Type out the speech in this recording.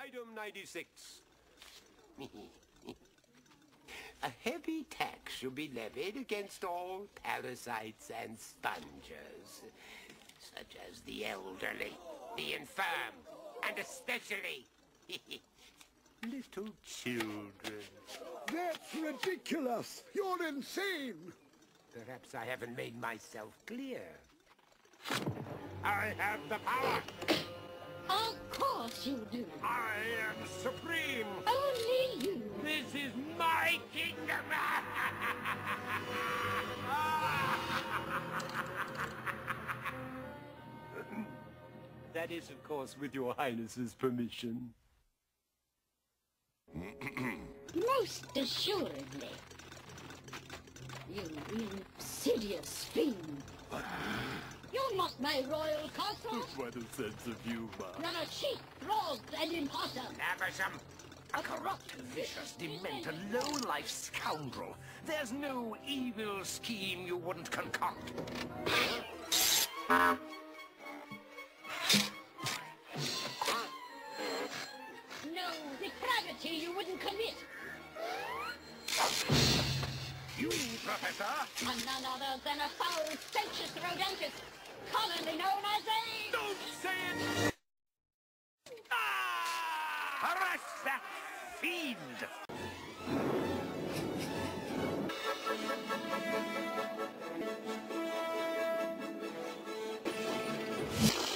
Item 96. A heavy tax should be levied against all parasites and spongers, such as the elderly, the infirm, and especially little children. That's ridiculous! You're insane! Perhaps I haven't made myself clear. I have the power! Of course you do. I am supreme! Only you. This is my kingdom! that is, of course, with your highness's permission. Most assuredly. You insidious fiend. Ah. You're not my royal consort. What a sense of humor. You're a cheap, rogue, and imposter. Havisham! A corrupt, vicious, demented, low-life scoundrel. There's no evil scheme you wouldn't concoct. No depravity you wouldn't commit. You, Professor, And none other than a foul, sensuous rodentus, commonly known as a... Don't say it! Ah! Arrest that fiend! you